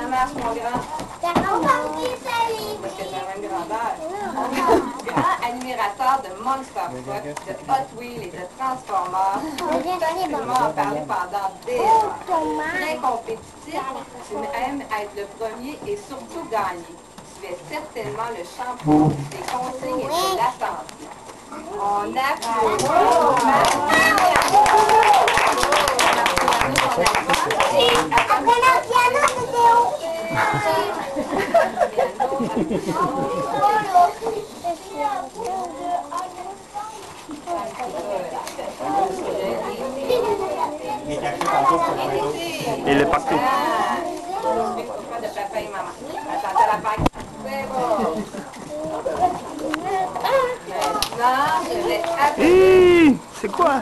Ça marche, mon grand. Parce que grandeur. Grand admirateur de Monster Truck, de Hot Wheels et de Transformers. Facilement en parler pendant des heures. Très compétitif, tu aimes être le premier et surtout gagner. Tu es certainement le champion des consignes et de l'attention. On applaudit. Il est la paille. C'est quoi?